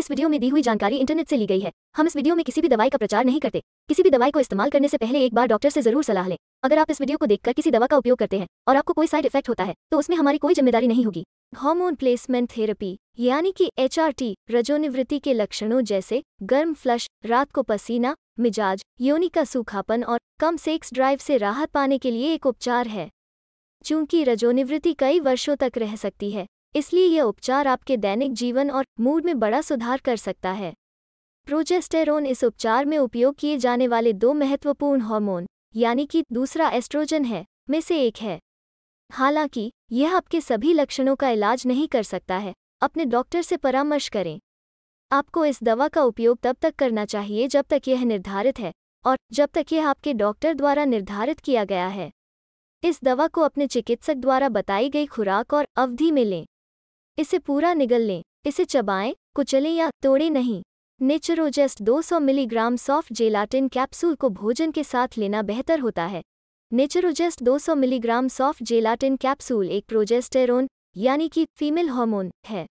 इस वीडियो में दी हुई जानकारी इंटरनेट से ली गई है। हम इस वीडियो में किसी भी दवाई का प्रचार नहीं करते। किसी भी दवाई को इस्तेमाल करने से पहले एक बार डॉक्टर से ज़रूर सलाह लें। अगर आप इस वीडियो को देखकर किसी दवा का उपयोग करते हैं और आपको कोई साइड इफ़ेक्ट होता है तो उसमें हमारी कोई ज़िम्मेदारी नहीं होगी। हार्मोन प्लेसमेंट थेरेपी, यानी कि एच रजोनिवृत्ति के लक्षणों जैसे गर्म फ्लश, रात को पसीना, मिजाज योनि का सूखापन और कम सेक्स ड्राइव से राहत पाने के लिए एक उपचार है। चूँकि रजोनिवृत्ति कई वर्षों तक रह सकती है इसलिए यह उपचार आपके दैनिक जीवन और मूड में बड़ा सुधार कर सकता है। प्रोजेस्टेरोन इस उपचार में उपयोग किए जाने वाले दो महत्वपूर्ण हार्मोन, यानी कि दूसरा एस्ट्रोजन है, में से एक है। हालाँकि, यह आपके सभी लक्षणों का इलाज नहीं कर सकता है, अपने डॉक्टर से परामर्श करें। आपको इस दवा का उपयोग तब तक करना चाहिए जब तक यह निर्धारित है, और जब तक यह आपके डॉक्टर द्वारा निर्धारित किया गया है। इस दवा को अपने चिकित्सक द्वारा बताई गई खुराक और अवधि में लें। इसे पूरा निगल लें, इसे चबाएँ, कुचलें या तोड़े नहीं। Naturogest 200 milligram soft gelatin capsule को भोजन के साथ लेना बेहतर होता है। Naturogest 200 milligram soft gelatin capsule एक प्रोजेस्टेरोन, यानी कि फीमेल हार्मोन, है।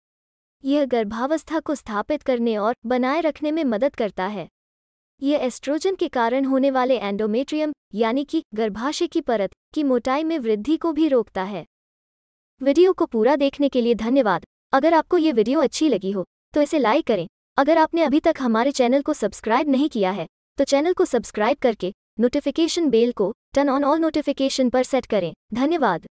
यह गर्भावस्था को स्थापित करने और बनाए रखने में मदद करता है। यह एस्ट्रोजन के कारण होने वाले एंडोमेट्रियम, यानी कि गर्भाशय की परत, की मोटाई में वृद्धि को भी रोकता है। वीडियो को पूरा देखने के लिए धन्यवाद। अगर आपको ये वीडियो अच्छी लगी हो तो इसे लाइक करें। अगर आपने अभी तक हमारे चैनल को सब्सक्राइब नहीं किया है तो चैनल को सब्सक्राइब करके नोटिफिकेशन बेल को टर्न ऑन ऑल नोटिफिकेशन पर सेट करें। धन्यवाद।